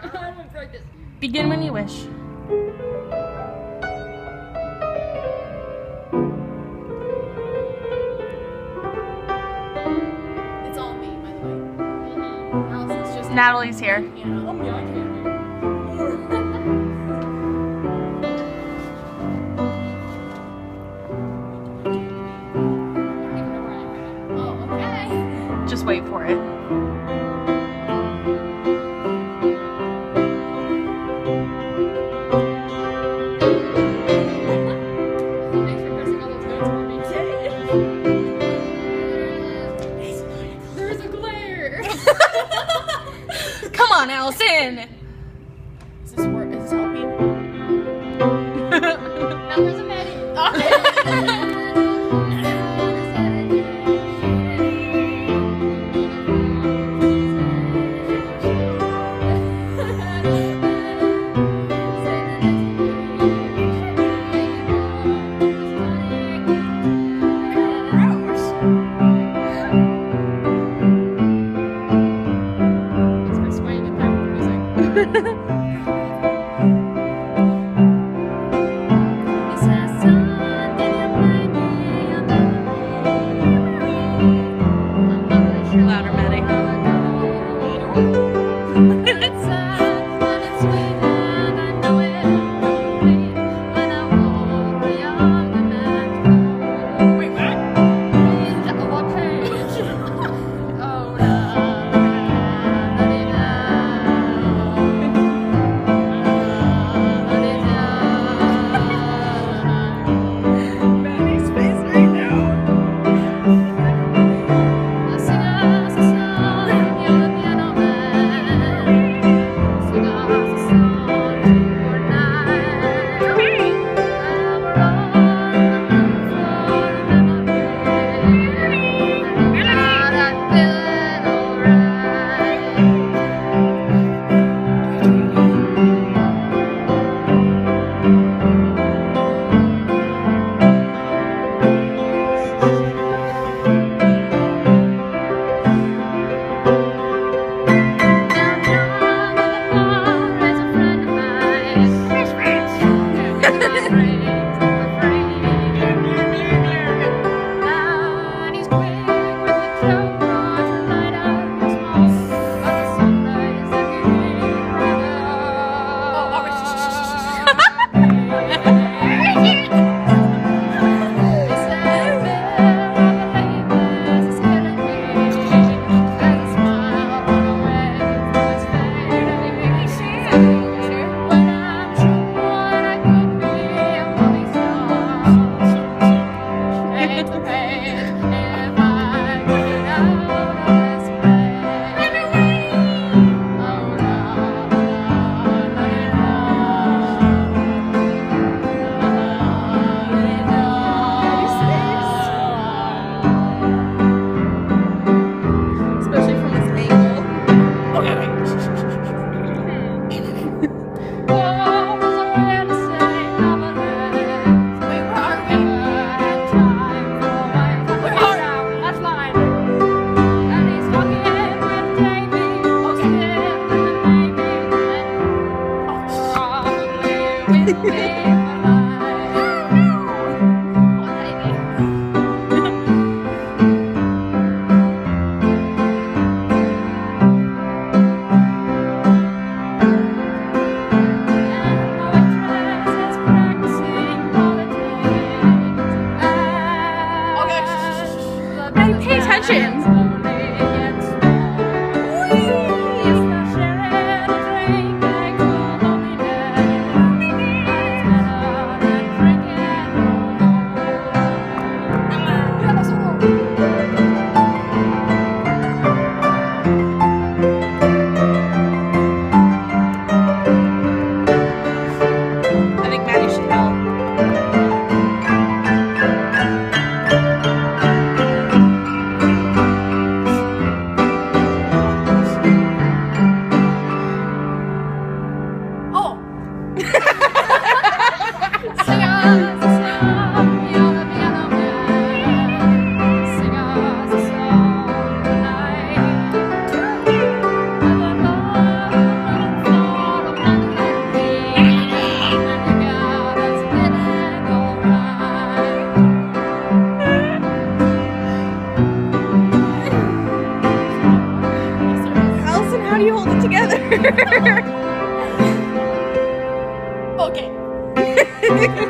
Begin when you wish. It's all me, by the way. Allison's just Natalie's here. Yeah. away. with me. we hold it together. okay.